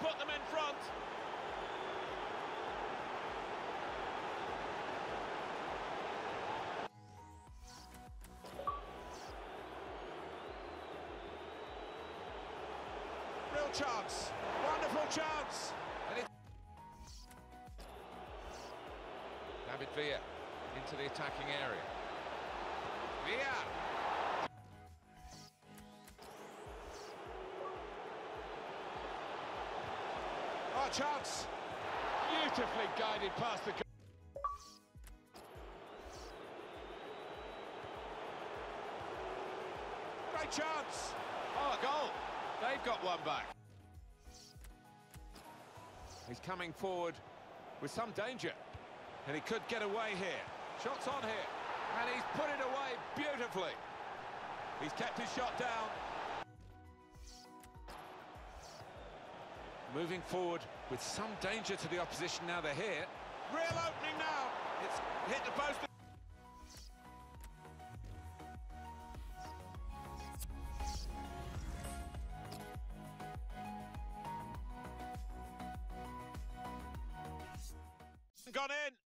put them in front. Real chance, wonderful chance. And it... David Villa into the attacking area. Villa. Oh, chance. Beautifully guided past the... Great chance. Oh, a goal. They've got one back. He's coming forward with some danger. And he could get away here. Shots on here. And he's put it away beautifully. He's kept his shot down. Moving forward with some danger to the opposition now they're here. Real opening now. It's hit the post. Gone in.